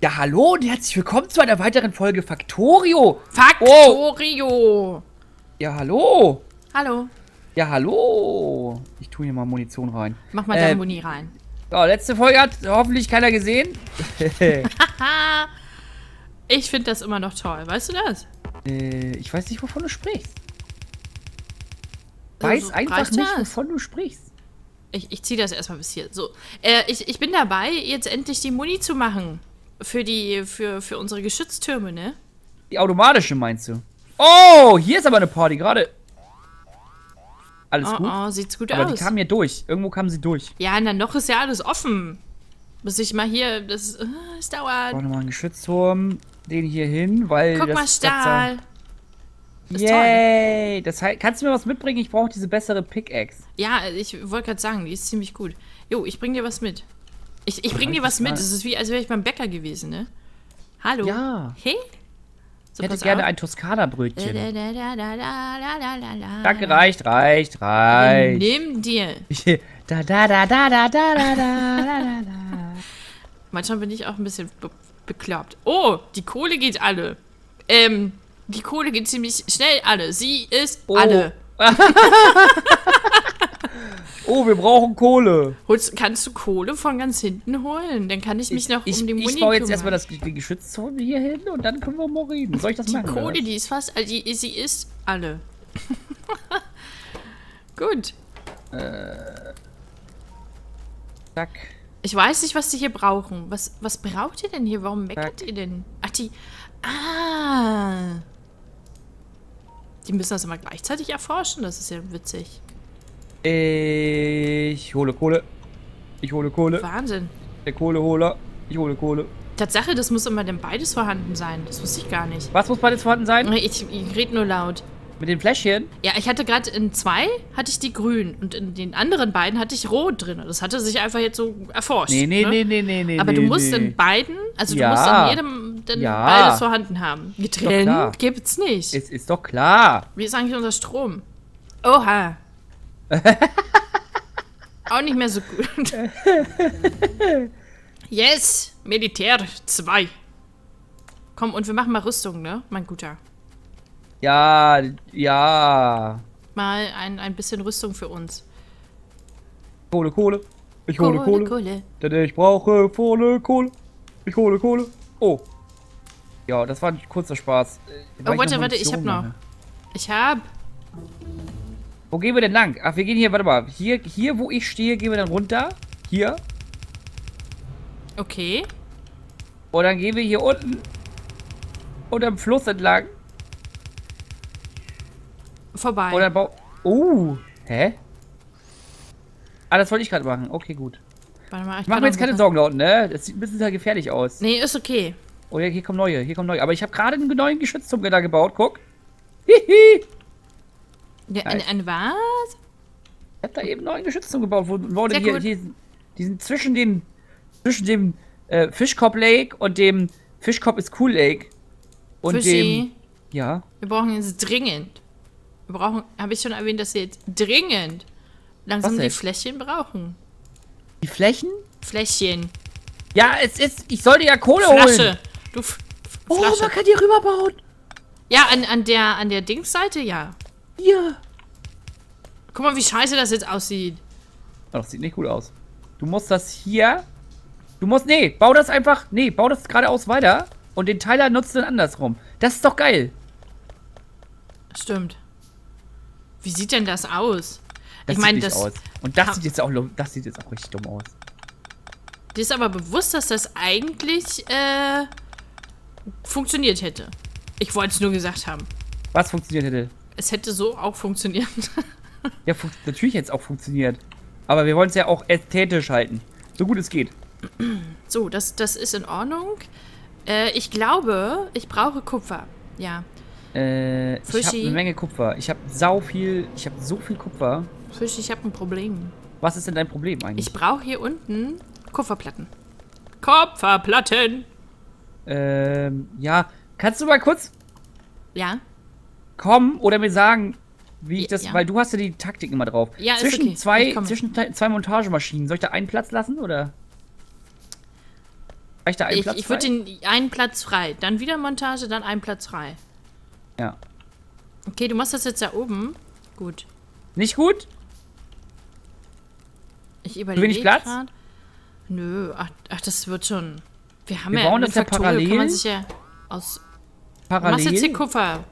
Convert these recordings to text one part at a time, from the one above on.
Ja, hallo und herzlich willkommen zu einer weiteren Folge Factorio. Factorio. Ja, hallo. Hallo. Ja, hallo. Ich tue hier mal Munition rein. Mach mal Äh, deine Muni rein. So, letzte Folge hat hoffentlich keiner gesehen. Ich finde das immer noch toll. Weißt du das? äh, ich weiß nicht, wovon du sprichst. So, Weiß so einfach nicht, das? wovon du sprichst. Ich, ich ziehe das erstmal bis hier. So. Äh, ich, ich bin dabei, jetzt endlich die Muni zu machen. Für die, für, für unsere Geschütztürme, ne? Die automatische meinst du? Oh, hier ist aber eine Party gerade. Alles Oh, gut. oh, sieht's gut aber aus. die kamen hier durch. Irgendwo kamen sie durch. ja, na noch ist ja alles offen. Bis ich mal hier, das, äh, es dauert. Brauche nochmal einen Geschützturm. Den hier hin, weil. Guck das, mal, das- Stahl. Das ist Yay! Das heißt, kannst du mir was mitbringen? Ich brauche diese bessere Pickaxe. Ja, ich wollte gerade sagen, die ist ziemlich gut. Jo, ich bring dir was mit. Ich, ich bring dir was mit. Es ist wie, als wäre ich beim Bäcker gewesen, ne? Hallo? Ja. Hey? So, Ich hätte gerne auf. ein Toskana-Brötchen. Da, da, da, da, da, da, da, da, da. Danke, reicht, reicht, reicht. Nimm dir. da, da, da, da, da, da, da, da, da, da, da. Manchmal bin ich auch ein bisschen be bekloppt. Oh, die Kohle geht alle. Ähm, die Kohle geht ziemlich schnell alle. Sie ist Oh. alle. Oh, wir brauchen Kohle. Holst, kannst du Kohle von ganz hinten holen? Dann kann ich mich noch ich, um die Muni ich baue jetzt kümmern. erstmal das die Geschützturm hier hin und dann können wir mal reden. Soll ich das Die machen? oder Kohle, die ist fast, also die, sie ist alle. Gut. Zack. Ich weiß nicht, was die hier brauchen. Was, was braucht ihr denn hier? Warum meckert ihr denn? Ach, die. Ah. Die müssen das immer gleichzeitig erforschen. Das ist ja witzig. Ich hole Kohle. Ich hole Kohle. Wahnsinn. Der Kohleholer. Ich hole Kohle. Tatsache, das muss immer denn beides vorhanden sein. Das wusste ich gar nicht. Was muss beides vorhanden sein? Ich, ich rede nur laut. Mit den Fläschchen? Ja, ich hatte gerade in zwei hatte ich die grün und in den anderen beiden hatte ich rot drin. Das hatte sich einfach jetzt so erforscht. Nee, nee, ne? nee, nee, nee, nee. Aber du musst nee. in beiden, also Ja. du musst an jedem dann Ja. beides vorhanden haben. Getrennt gibt's nicht. Es ist doch klar. Wie ist eigentlich unser Strom? Oha. Auch nicht mehr so gut. yes, Militär 2. Komm, und wir machen mal Rüstung, ne, mein Guter? Ja, ja. Mal ein, ein bisschen Rüstung für uns. Kohle, Kohle. Ich hole Kohle. Kohle. Denn ich brauche Kohle, Kohle. Ich hole Kohle. Oh. Ja, das war ein kurzer Spaß. Oh, warte, warte, ich hab noch. Ich hab. Wo gehen wir denn lang? Ach, wir gehen hier, warte mal. Hier, hier wo ich stehe, gehen wir dann runter. Hier. Okay. Und dann gehen wir hier unten. Unterm Fluss entlang. Vorbei. Und dann bau. Oh. Hä? Ah, das wollte ich gerade machen. Okay, gut. Warte mal, ich kann mir jetzt keine Sorgen da unten, ne? Das sieht ein bisschen sehr gefährlich aus. Nee, ist okay. Oh ja, hier kommen neue, hier kommen neue. Aber ich habe gerade einen neuen Geschützturm da gebaut, guck. Hihi. Ja, ein, ein was? Ich habe da eben einen neuen Geschützturm gebaut, wo Sehr hier, hier, die sind zwischen dem, zwischen dem äh, Fischkopf Lake und dem Fischkopf ist Cool Lake. Und Fischi, dem, ja. wir brauchen jetzt dringend. Wir brauchen, habe ich schon erwähnt, dass wir jetzt dringend langsam die? Fläschchen brauchen. Die Flächen? Fläschchen. Ja, es ist, ich sollte ja Kohle holen. Flasche. Du F Oh, Flasche. man kann die rüberbauen. Ja, an, an der, an der Dingsseite, ja. Hier. Guck mal, wie scheiße das jetzt aussieht. Das sieht nicht gut aus. Du musst das hier. Du musst. Nee, bau das einfach. Nee, bau das geradeaus weiter. Und den Teiler nutzt du dann andersrum. Das ist doch geil. Stimmt. Wie sieht denn das aus? Das ich meine, das. aus. Und das sieht jetzt auch das sieht jetzt auch richtig dumm aus. Dir ist aber bewusst, dass das eigentlich äh, funktioniert hätte. Ich wollte es nur gesagt haben. Was funktioniert hätte? Es hätte so auch funktioniert. Ja, fun natürlich hätte es auch funktioniert. Aber wir wollen es ja auch ästhetisch halten. So gut es geht. so, das, das ist in Ordnung. Äh, ich glaube, ich brauche Kupfer. Ja. Äh, ich habe Fischi. eine Menge Kupfer. Ich habe sau viel. Ich habe so viel Kupfer. Fisch, ich habe ein Problem. Was ist denn dein Problem eigentlich? Ich brauche hier unten Kupferplatten. Kupferplatten! ähm, ja. Kannst du mal kurz Ja? Kommen oder mir sagen, wie ich das, Ja. weil du hast ja die Taktik immer drauf. Ja, zwischen okay. zwei, zwischen zwei Montagemaschinen, soll ich da einen Platz lassen oder? Reicht da ein Ich, Platz ich würde den einen Platz frei. Dann wieder Montage, dann einen Platz frei. Ja. Okay, du machst das jetzt da oben. Gut. Nicht gut? Ich überlege wenig Platz? grad. Nö, ach, ach, das wird schon. Wir haben Wir ja bauen das ja Faktorio kann man parallel. sich ja aus. Du machst jetzt Parallel. hier Kupfer.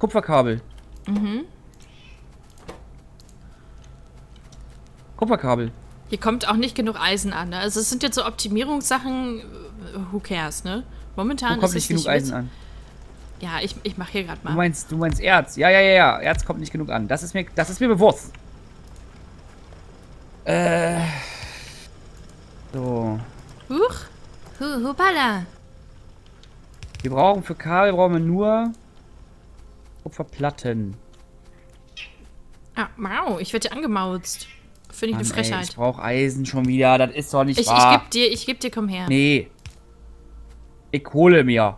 Kupferkabel. Mhm. Kupferkabel. Hier kommt auch nicht genug Eisen an. Ne? Also es sind jetzt so Optimierungssachen, who cares, ne? Momentan Wo kommt ist nicht genug nicht Eisen mit- an? Ja, ich, ich mache hier gerade Du mal. meinst, du meinst Erz. Ja, ja, ja, ja. Erz kommt nicht genug an. Das ist mir, das ist mir bewusst. Äh. So. Huch. Hu, hupala. Wir brauchen für Kabel brauchen wir nur Kupferplatten. Ah, wow, ich werde hier angemauzt. Finde ich eine Mann, ey, Frechheit. ich brauche Eisen schon wieder. Das ist doch nicht Ich, ich wahr. geb dir, ich geb dir, komm her. Nee. Ich hole mir.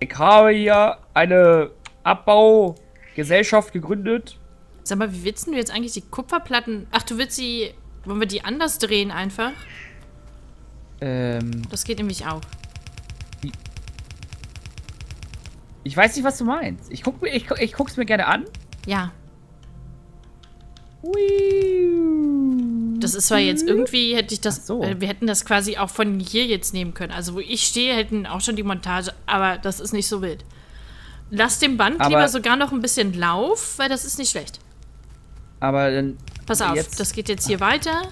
Ich habe hier eine Abbaugesellschaft gegründet. Sag mal, wie willst du jetzt eigentlich die Kupferplatten... Ach, du willst sie... Wollen wir die anders drehen einfach? Ähm, Das geht nämlich auch. Ich weiß nicht, was du meinst. Ich, guck ich, ich guck's mir gerne an. Ja, das ist zwar jetzt irgendwie, hätte ich das... Ach so. äh, Wir hätten das quasi auch von hier jetzt nehmen können. Also wo ich stehe, hätten auch schon die Montage, aber das ist nicht so wild. Lass dem Band Aber- lieber sogar noch ein bisschen Lauf, weil das ist nicht schlecht. Aber dann. Pass auf, Jetzt- das geht jetzt hier weiter.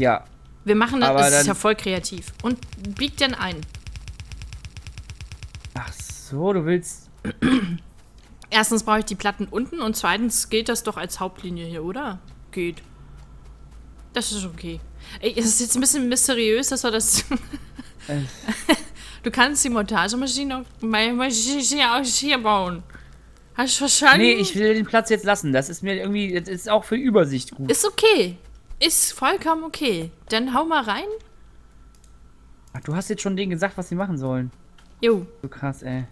Ja. Wir machen das, Aber das ist dann- ja voll kreativ. Und bieg denn ein. So, du willst. Erstens brauche ich die Platten unten und zweitens gilt das doch als Hauptlinie hier, oder? Geht. Das ist okay. Ey, es ist jetzt ein bisschen mysteriös, dass wir das. Du kannst die Montagemaschine auch, meine Maschine auch hier bauen. Hast du verstanden? nee, ich will den Platz jetzt lassen. Das ist mir irgendwie. Das ist auch für Übersicht gut. Ist okay. Ist vollkommen okay. Dann hau mal rein. Ach, du hast jetzt schon denen gesagt, was sie machen sollen. Jo. So krass, ey.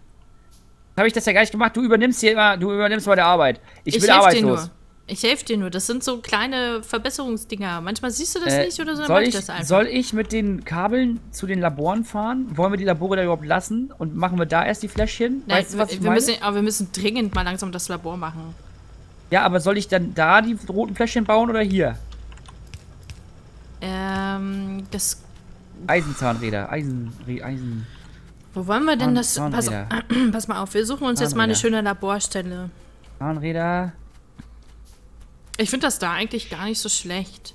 Habe ich das ja gar nicht gemacht. Du übernimmst hier immer, du übernimmst meine Arbeit. Ich, Ich, bin helfe dir arbeitslos. nur. Ich helfe dir nur. Das sind so kleine Verbesserungsdinger. Manchmal siehst du das Äh, nicht oder so, dann soll, ich ich, das einfach. soll ich mit den Kabeln zu den Laboren fahren? Wollen wir die Labore da überhaupt lassen? Und machen wir da erst die Fläschchen? Nein, weißt du, was ich wir meine? müssen, aber wir müssen dringend mal langsam das Labor machen. ja, aber soll ich dann da die roten Fläschchen bauen oder hier? Ähm, das. Eisenzahnräder, Eisen, Eisen. Wo wollen wir denn Zahn- das? Pass, pass mal auf, wir suchen uns jetzt mal eine schöne Laborstelle. Zahnräder. Ich finde das da eigentlich gar nicht so schlecht.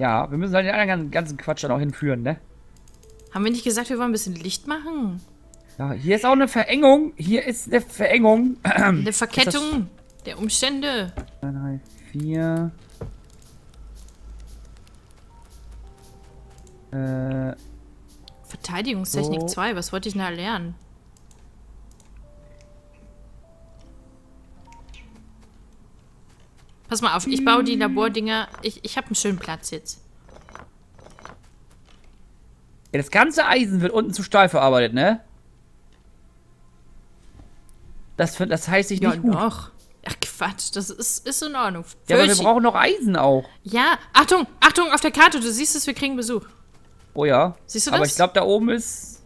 Ja, wir müssen halt den anderen ganzen Quatsch dann auch hinführen, ne? Haben wir nicht gesagt, wir wollen ein bisschen Licht machen? Ja, hier ist auch eine Verengung. Hier ist eine Verengung. Eine Verkettung der Umstände. 2, 3, 4. Äh, Verteidigungstechnik So. 2, was wollte ich denn da lernen? Pass mal auf, ich baue die Labordinger. Ich, ich habe einen schönen Platz jetzt. ja, das ganze Eisen wird unten zu Stahl verarbeitet, ne? Das, das heißt ich Ja, nicht gut. noch. Ach Quatsch, das ist, ist in Ordnung. Ja, aber wir brauchen noch Eisen auch. ja, Achtung, Achtung, auf der Karte, du siehst es, wir kriegen Besuch. Oh ja. Siehst du aber das? ich glaube, da oben ist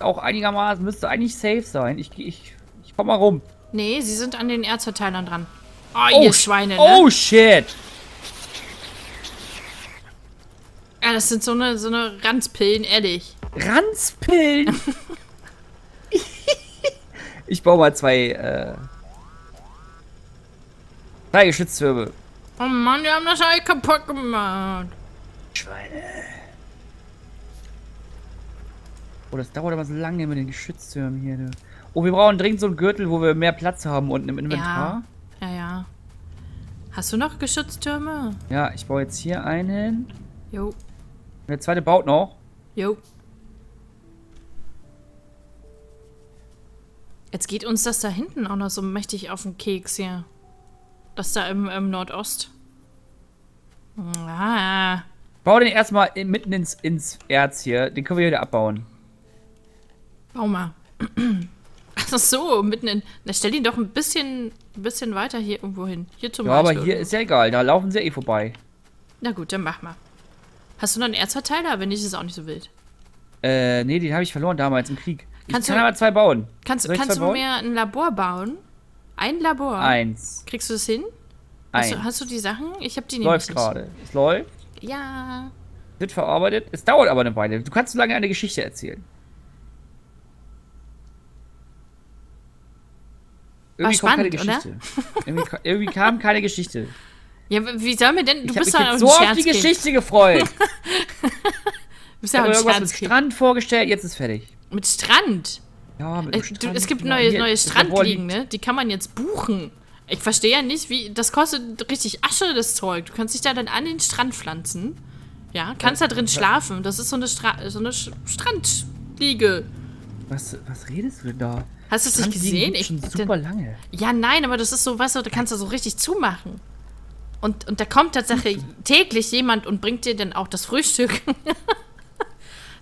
auch einigermaßen, müsste eigentlich safe sein. Ich, ich, ich komm mal rum. Nee, sie sind an den Erzverteilern dran. Oh, Oh, ihr sh- Schweine, ne? Oh shit! Ja, das sind so eine, so eine Ranzpillen, ehrlich. Ranzpillen! ich baue mal zwei, äh. Zwei Geschütztürme. Oh Mann, die haben das alles kaputt gemacht. Schweine. Oh, das dauert aber so lange mit den Geschütztürmen hier, du. Oh, wir brauchen dringend so einen Gürtel, wo wir mehr Platz haben unten im Inventar. Ja, ja, ja. Hast du noch Geschütztürme? Ja, ich baue jetzt hier einen hin. Jo, Und der zweite baut noch. jo. Jetzt geht uns das da hinten auch noch so mächtig auf den Keks hier. Das da im, im Nordost. Ah, Bau den erstmal in, mitten ins, ins Erz hier. Den können wir wieder abbauen. bau mal. Ach so, mitten in. Na, stell ihn doch ein bisschen, ein bisschen weiter hier irgendwo hin. Hier zum Ja, aber Beispiel hier irgendwo. ist ja egal. Da laufen sie eh vorbei. Na gut, dann mach mal. Hast du noch einen Erzverteiler? Wenn nicht, ist es auch nicht so wild. Äh, nee, den habe ich verloren damals im Krieg. Kannst ich du- kann aber zwei bauen. Kannst, kannst du bauen? mir ein Labor bauen? Ein Labor? Eins. Kriegst du das hin? Hast Eins. du, hast du die Sachen? Ich habe die Läuft nämlich gerade. Es läuft. Ja. Wird verarbeitet. Es dauert aber eine Weile. Du kannst so lange eine Geschichte erzählen. Irgendwie keine spannend, oder? Geschichte. irgendwie, ka- irgendwie kam keine Geschichte. Ja, wie soll mir denn... Du Ich bist doch so auf die. Geschichte gefreut. Du bist ja habe ein irgendwas mit. Strand vorgestellt, jetzt ist fertig. Mit Strand. Ja, mit Äh, dem du, Strand. es gibt neue, neue Strandliegen, ne? Die kann man jetzt buchen. Ich verstehe ja nicht, wie. Das kostet richtig Asche, das Zeug. Du kannst dich da dann an den Strand pflanzen. Ja, kannst da drin schlafen. Das ist so eine, Stra so eine Sch Strandliege. Was, was redest du denn da? Hast du es nicht gesehen? Ich, schon super lange. ja, nein, aber das ist so, weißt du, da kannst du so richtig zumachen. Und, und da kommt tatsächlich täglich jemand und bringt dir dann auch das Frühstück.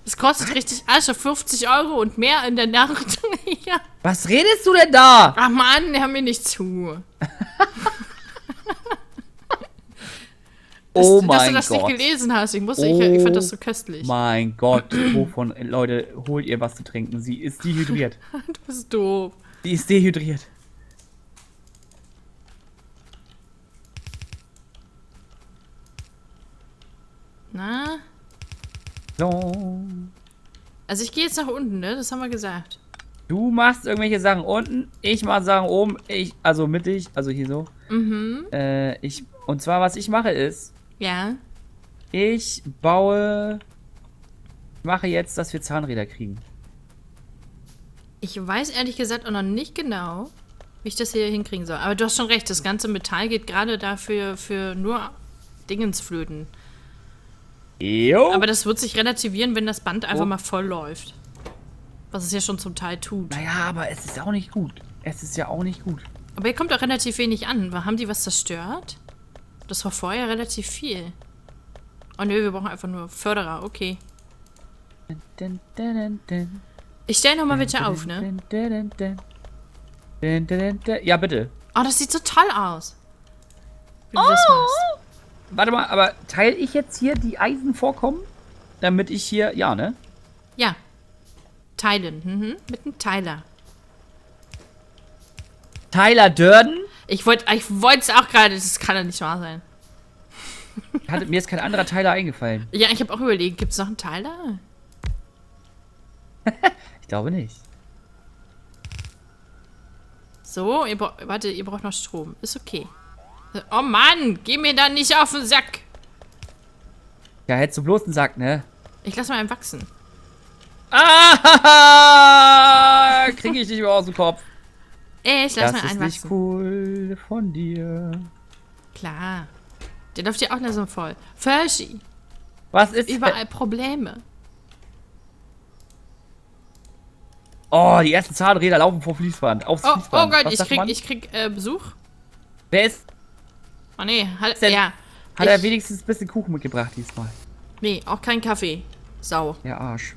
Das kostet richtig Asche, 50 Euro und mehr in der Nacht. ja. Was redest du denn da? Ach Mann, hör mir nicht zu. Oh dass, dass mein du das Gott. nicht gelesen hast. Ich, musste, ich, ich fand das so Oh köstlich. Mein Gott, wovon, Leute, holt ihr was zu trinken? Sie ist dehydriert. Du bist doof. Sie ist dehydriert. Na? So. Also ich gehe jetzt nach unten, ne? Das haben wir gesagt. Du machst irgendwelche Sachen unten, ich mach Sachen oben, ich, also mittig, also hier so. Mhm. Äh, ich, und zwar, was ich mache ist, Ja. ich baue, mache jetzt, dass wir Zahnräder kriegen. Ich weiß ehrlich gesagt auch noch nicht genau, wie ich das hier hinkriegen soll. Aber du hast schon recht, das ganze Metall geht gerade dafür für nur Dingensflöten. Jo. Aber das wird sich relativieren, wenn das Band einfach Oh. mal voll läuft. Was es ja schon zum Teil tut. naja, aber es ist auch nicht gut. Es ist ja auch nicht gut. Aber hier kommt auch relativ wenig an. Haben die was zerstört? Das war vorher relativ viel. Oh nö, wir brauchen einfach nur Förderer. Okay. Ich stelle nochmal welche auf, ne? Ja, bitte. Oh, das sieht so toll aus. Wie du das machst. Warte mal, aber teile ich jetzt hier die Eisenvorkommen? Damit ich hier, ja, ne? Ja. Teilen. Mhm. Mit einem Teiler. Tyler Durden? Ich wollte ich es auch gerade. Das kann ja nicht wahr sein. Hatte, mir ist kein anderer Tyler eingefallen. Ja, ich habe auch überlegt, gibt es noch einen Teiler? Ich glaube nicht. So, ihr warte, ihr braucht noch Strom. Ist okay. Oh Mann, geh mir da nicht auf den Sack. Ja, hättest du bloß einen Sack, ne? Ich lass mal einen wachsen. Ah! Kriege ich nicht mehr aus dem Kopf. Ich lass das mal ist einen nicht wachsen. cool von dir. Klar. Der läuft ja auch langsam voll. Ferschi, Was ist... überall Probleme. Oh, die ersten Zahnräder laufen vor Fließband. Aufs Oh, Fließband. oh Gott, Was ich krieg, ich krieg äh, Besuch. Wer ist... Oh nee, denn- ja. Hat er Ich- wenigstens ein bisschen Kuchen mitgebracht diesmal? Nee, auch kein Kaffee. Sau. Der Arsch.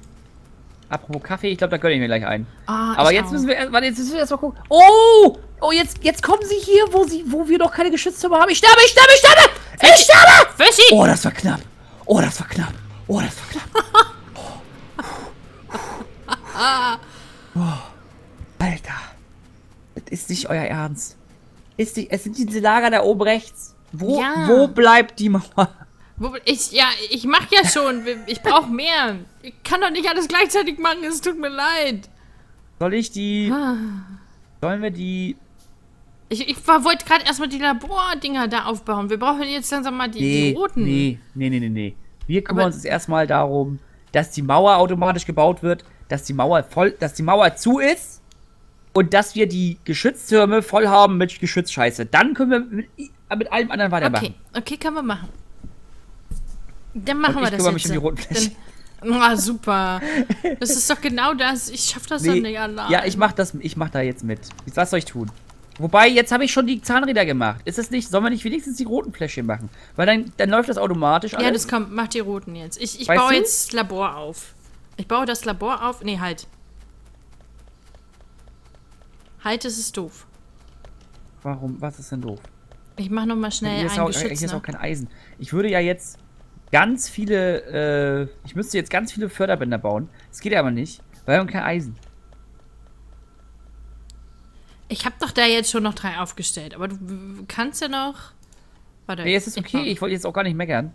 Apropos Kaffee, ich glaube, da gönne ich mir gleich ein. Ah, Aber ich jetzt auch. müssen wir erst, warte, jetzt müssen wir erst mal gucken. Oh! Oh, jetzt, jetzt kommen sie hier, wo sie, wo wir noch keine Geschütztürme haben. Ich sterbe, ich sterbe, ich sterbe! Ich sterbe! Ferschi! Oh, das war knapp. Oh, das war knapp. Oh, das war knapp. Oh. Alter. Das ist nicht euer Ernst. Ist nicht, es sind diese Lager da oben rechts. Wo, Ja. wo bleibt die Mauer? Ich, ja, ich mach ja schon. Ich brauch mehr. Ich kann doch nicht alles gleichzeitig machen. Es tut mir leid. Soll ich die. Ah. Sollen wir die. Ich, ich wollte gerade erstmal die Labordinger da aufbauen. Wir brauchen jetzt langsam mal die, die roten. Nee, nee, nee, nee, nee. Wir kümmern Aber- uns jetzt erstmal darum, dass die Mauer automatisch gebaut wird, dass die Mauer voll, dass die Mauer zu ist und dass wir die Geschütztürme voll haben mit Geschützscheiße. Dann können wir mit, mit allem anderen weitermachen. Okay, okay, können wir machen. Dann machen Und wir ich das kümmere jetzt. mich um die roten Flächen. Ah, super. Das ist doch genau das. Ich schaff das Nee, nicht allein. ja, ich mach das, ich mach da jetzt mit. Was soll ich tun? Wobei, jetzt habe ich schon die Zahnräder gemacht. Ist es nicht, sollen wir nicht wenigstens die roten Fläschchen machen? Weil dann, dann läuft das automatisch alles. Ja, das kommt. Mach die roten jetzt. Ich, ich Weißt baue du? jetzt das Labor auf. Ich baue das Labor auf. Nee, halt. Halt, das ist doof. Warum, was ist denn doof? Ich mach noch mal schnell hier, ist auch, hier ist auch kein Eisen. Ich würde ja jetzt ganz viele, äh, ich müsste jetzt ganz viele Förderbänder bauen. Das geht aber nicht, weil wir haben kein Eisen. Ich habe doch da jetzt schon noch drei aufgestellt, aber du kannst ja noch. Warte. Nee, es ist ich okay, mach- ich wollte jetzt auch gar nicht meckern.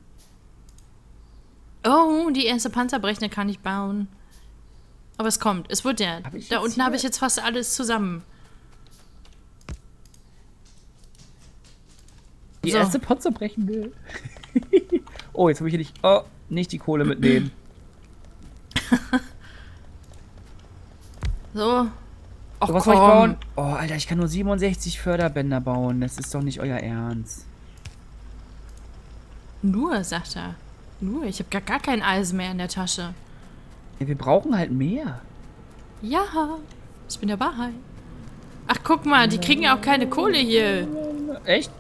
Oh, die erste Panzerbrechner kann ich bauen. Aber es kommt, es wird ja. Ich Da unten habe ich jetzt fast alles zusammen. Die So. erste Panzer brechen will. oh, jetzt habe ich hier nicht, oh, nicht die Kohle mitnehmen. So. Och, So, was komm. soll ich bauen? Oh, Alter, ich kann nur 67 Förderbänder bauen. Das ist doch nicht euer Ernst. Nur, sagt er. Nur, ich habe gar, gar kein Eisen mehr in der Tasche. Ja, wir brauchen halt mehr. Ja, ich bin der Wahrheit. Ach, guck mal, die kriegen ja auch keine Kohle hier. Echt?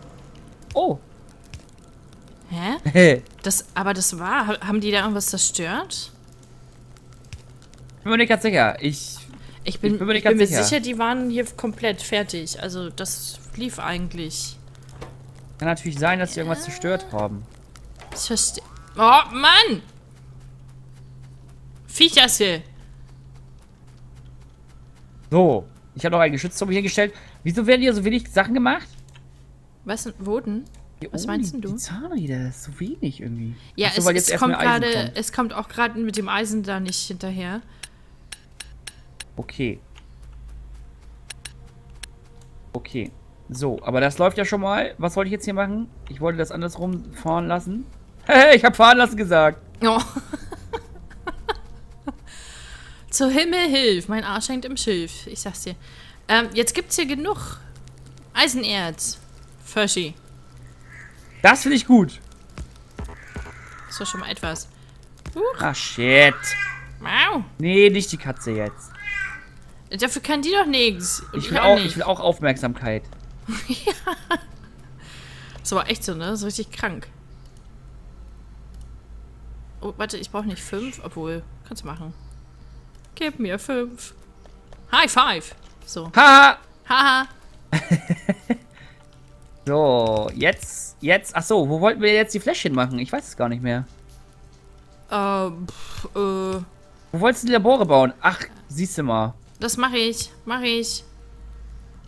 Oh. Hä? Hä? Das, aber das war, ha- haben die da irgendwas zerstört? Bin mir nicht ganz sicher. Ich. Ich bin, Ich bin mir nicht ich bin mir ganz sicher. sicher, die waren hier komplett fertig. Also, das lief eigentlich. Kann natürlich sein, dass sie irgendwas zerstört haben. Ich verstehe. Oh, Mann! Viechers hier. So. Ich habe noch einen Geschützturm hier gestellt. Wieso werden hier so wenig Sachen gemacht? Was wo denn? Was meinst die- denn du? Die Zahnräder, das ist so wenig irgendwie. Ja, Ach so, es, es kommt gerade, es kommt auch gerade mit dem Eisen da nicht hinterher. Okay. Okay. So, aber das läuft ja schon mal. Was wollte ich jetzt hier machen? Ich wollte das andersrum fahren lassen. Hey, ich habe fahren lassen gesagt. Oh. Zu Himmel hilf, mein Arsch hängt im Schilf. Ich sag's dir. Ähm, jetzt gibt's hier genug Eisenerz. Föschi. Das finde ich gut. Ist doch schon mal etwas. Ah, shit. Wow. Nee, nicht die Katze jetzt. Dafür kann die doch nichts. Ich will, auch nicht. ich will auch Aufmerksamkeit. Das war echt so, ne? So richtig krank. Oh, warte, ich brauche nicht fünf. Obwohl, kannst du machen. Gib mir fünf. High five. So. Haha. Haha. So, jetzt, jetzt, ach so, wo wollten wir jetzt die Fläschchen machen? Ich weiß es gar nicht mehr. Äh, pff, äh, Wo wolltest du die Labore bauen? Ach, siehst du mal. das mache ich. Mache ich.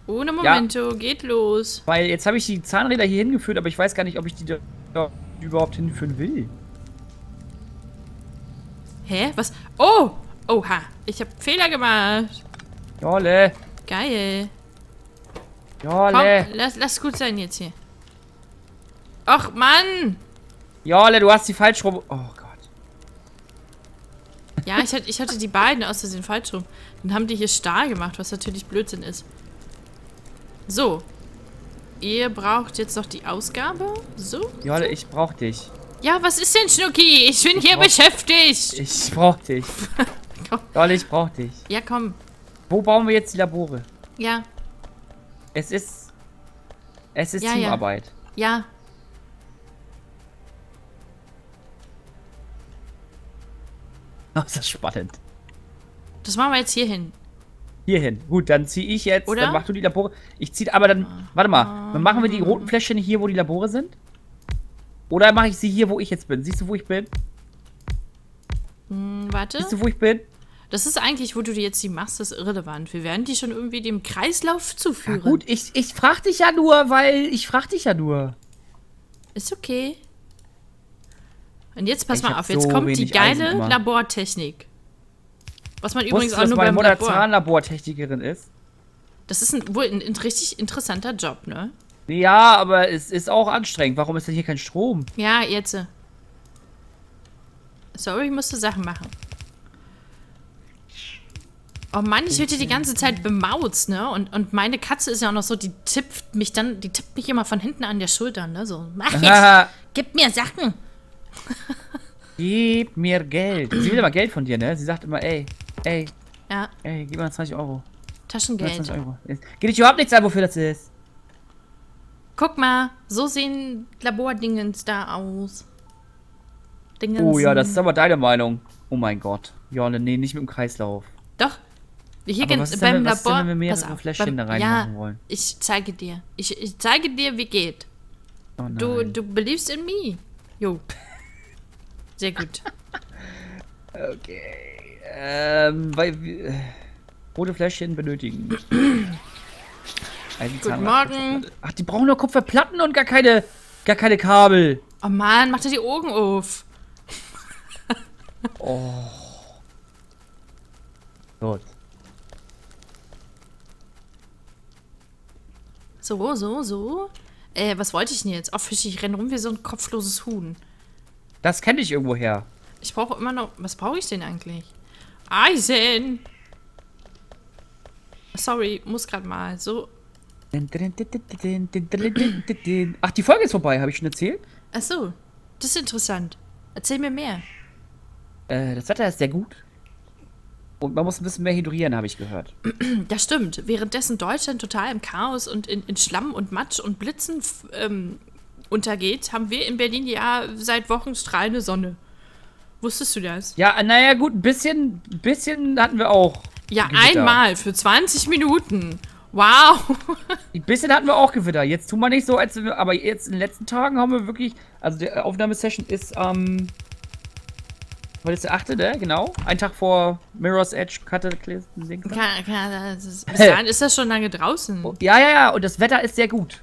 Ohne Momento. Geht los. Weil jetzt habe ich die Zahnräder hier hingeführt, aber ich weiß gar nicht, ob ich die da überhaupt hinführen will. Hä? Was? Oh! Oha. Ich habe Fehler gemacht. Jolle, Geil. Komm, Jolle, lass, lass gut sein jetzt hier. Och, Mann! Jolle, du hast die falsch rum. Oh Gott. Ja, ich hatte, ich hatte die beiden aus Versehen falsch rum. Dann haben die hier Stahl gemacht, was natürlich Blödsinn ist. So. Ihr braucht jetzt noch die Ausgabe. So. Jolle, ich brauch dich. Ja, was ist denn, Schnucki? Ich bin hier brauch- beschäftigt. Ich brauch dich. Komm. Jolle, ich brauch dich. Ja, komm. Wo bauen wir jetzt die Labore? Ja, Es ist. Es ist Ja, ja. Teamarbeit. ja. Oh, ist das spannend. Das machen wir jetzt hier hin. Hierhin. Gut, dann ziehe ich jetzt. Oder? Dann mach du die Labore. Ich ziehe. Aber dann. Warte mal. Dann machen wir die roten Fläschchen hier, wo die Labore sind? Oder mache ich sie hier, wo ich jetzt bin? Siehst du, wo ich bin? Hm, warte. Siehst du, wo ich bin? Das ist eigentlich, wo du dir jetzt die machst, das ist irrelevant. Wir werden die schon irgendwie dem Kreislauf Ja, zuführen. gut, ich, ich frag dich ja nur, weil. Ich frag dich ja nur. Ist okay. Und jetzt pass Ich mal auf, jetzt so kommt die geile. Labortechnik. Was man übrigens Wusstest auch dass nur meine beim Mutter Labor. Zahnlabortechnikerin ist? Das ist ein, wohl ein, ein richtig interessanter Job, ne? Ja, aber es ist auch anstrengend. Warum ist denn hier kein Strom? Ja, jetzt. Sorry, ich musste Sachen machen. Oh Mann, ich werde die ganze Zeit bemauzt, ne? Und, und meine Katze ist ja auch noch so, die tippt mich dann, die tippt mich immer von hinten an der Schulter, ne? So, mach jetzt, gib mir Sachen. gib mir Geld. Sie will immer Geld von dir, ne? Sie sagt immer, ey, ey, Ja, ey, gib mir 20 Euro. Taschengeld. 20 Euro. Geht dich überhaupt nichts an, wofür das ist. Guck mal, so sehen Labordingens da aus. Dingens. Oh ja, das ist aber deine Meinung. Oh mein Gott. Jolle, nee, nicht mit dem Kreislauf. Doch. Hier Aber was ist denn, beim was ist denn, Labor. wenn wir mehrere auf, Fläschchen beim- da Ja, reinmachen wollen? ich zeige dir. Ich, ich zeige dir, wie geht. Oh. Du, du beliebst in me. Jo. Sehr gut. Okay. Ähm, weil wir. äh, Rote Fläschchen benötigen. Guten Morgen. Ach, die brauchen nur Kupferplatten und gar keine, gar keine Kabel. Oh Mann, mach dir die Augen auf. Gut. So, so, so. Äh, was wollte ich denn jetzt? Oh, Fischi, ich renne rum wie so ein kopfloses Huhn. Das kenne ich irgendwoher. Ich brauche immer noch. Was brauche ich denn eigentlich? Eisen! Sorry, muss gerade mal. So. Ach, die Folge ist vorbei, habe ich schon erzählt? Ach so. Das ist interessant. Erzähl mir mehr. Äh, das Wetter ist sehr gut. Und man muss ein bisschen mehr hydrieren, habe ich gehört. Das stimmt. Währenddessen Deutschland total im Chaos und in, in Schlamm und Matsch und Blitzen ähm, untergeht, haben wir in Berlin ja seit Wochen strahlende Sonne. Wusstest du das? Ja, naja, gut, ein bisschen, bisschen hatten wir auch. Ja, Gewitter. einmal für 20 Minuten. Wow. Ein bisschen hatten wir auch Gewitter. Jetzt tun wir nicht so, als wir, aber jetzt in den letzten Tagen haben wir wirklich, also die Aufnahmesession ist am, heute ist der 8., ne? Genau. Ein Tag vor Mirror's Edge Cataclysm. Bis dahin ist das schon lange draußen. Ja, ja, ja, und das Wetter ist sehr gut.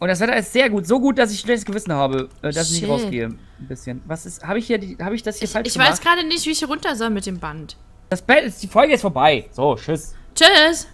Und das Wetter ist sehr gut. So gut, dass ich schlechtes Gewissen habe, äh, dass ich Shit. nicht rausgehe. Ein bisschen. Was ist, habe ich hier, die- habe ich das hier Ich, falsch ich gemacht? weiß gerade nicht, wie ich hier runter soll mit dem Band. Das Bett ist, die Folge ist vorbei. So, tschüss. Tschüss.